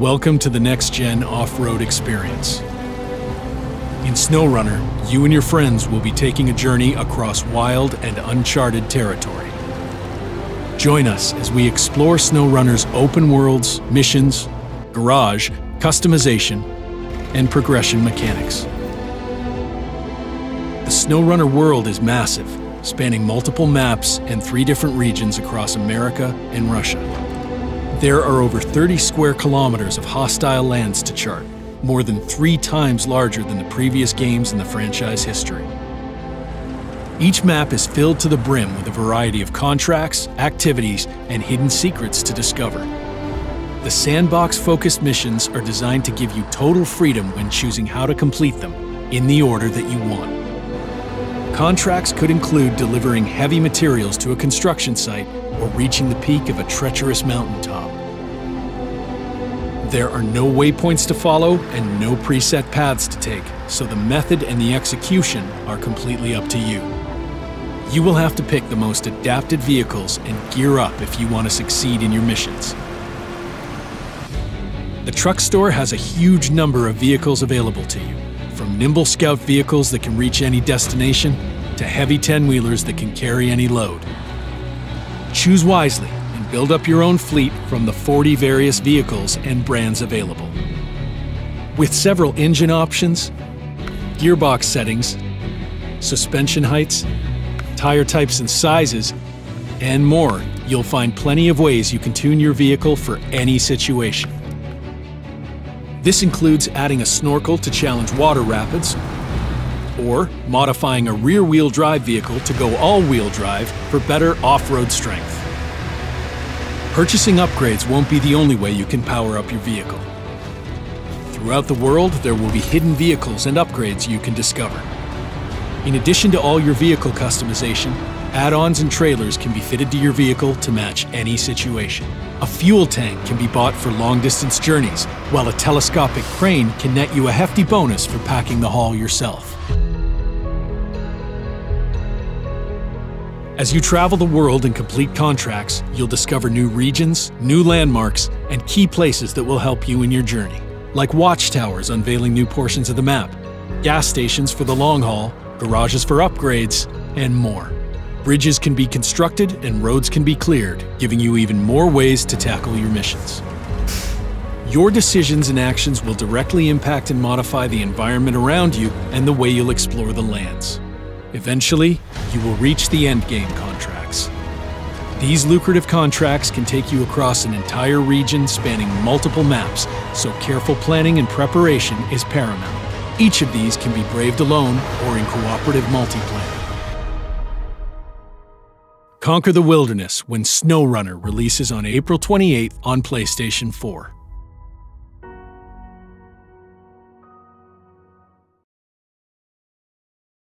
Welcome to the next gen off road experience. In SnowRunner, you and your friends will be taking a journey across wild and uncharted territory. Join us as we explore SnowRunner's open worlds, missions, garage, customization, and progression mechanics. The SnowRunner world is massive, spanning multiple maps and three different regions across America and Russia. There are over 30 square kilometers of hostile lands to chart, more than three times larger than the previous games in the franchise history. Each map is filled to the brim with a variety of contracts, activities, and hidden secrets to discover. The sandbox-focused missions are designed to give you total freedom when choosing how to complete them, in the order that you want. Contracts could include delivering heavy materials to a construction site or reaching the peak of a treacherous mountaintop. There are no waypoints to follow and no preset paths to take, so the method and the execution are completely up to you. You will have to pick the most adapted vehicles and gear up if you want to succeed in your missions. The truck store has a huge number of vehicles available to you, from nimble scout vehicles that can reach any destination to heavy 10-wheelers that can carry any load. Choose wisely and build up your own fleet from the 40 various vehicles and brands available. With several engine options, gearbox settings, suspension heights, tire types and sizes, and more, you'll find plenty of ways you can tune your vehicle for any situation. This includes adding a snorkel to challenge water rapids, or modifying a rear-wheel drive vehicle to go all-wheel drive for better off-road strength. Purchasing upgrades won't be the only way you can power up your vehicle. Throughout the world, there will be hidden vehicles and upgrades you can discover. In addition to all your vehicle customization, add-ons and trailers can be fitted to your vehicle to match any situation. A fuel tank can be bought for long-distance journeys, while a telescopic crane can net you a hefty bonus for packing the haul yourself. As you travel the world and complete contracts, you'll discover new regions, new landmarks, and key places that will help you in your journey. Like watchtowers unveiling new portions of the map, gas stations for the long haul, garages for upgrades, and more. Bridges can be constructed and roads can be cleared, giving you even more ways to tackle your missions. Your decisions and actions will directly impact and modify the environment around you and the way you'll explore the lands. Eventually, you will reach the endgame contracts. These lucrative contracts can take you across an entire region spanning multiple maps, so careful planning and preparation is paramount. Each of these can be braved alone or in cooperative multiplayer. Conquer the Wilderness when SnowRunner releases on April 28th on PlayStation 4.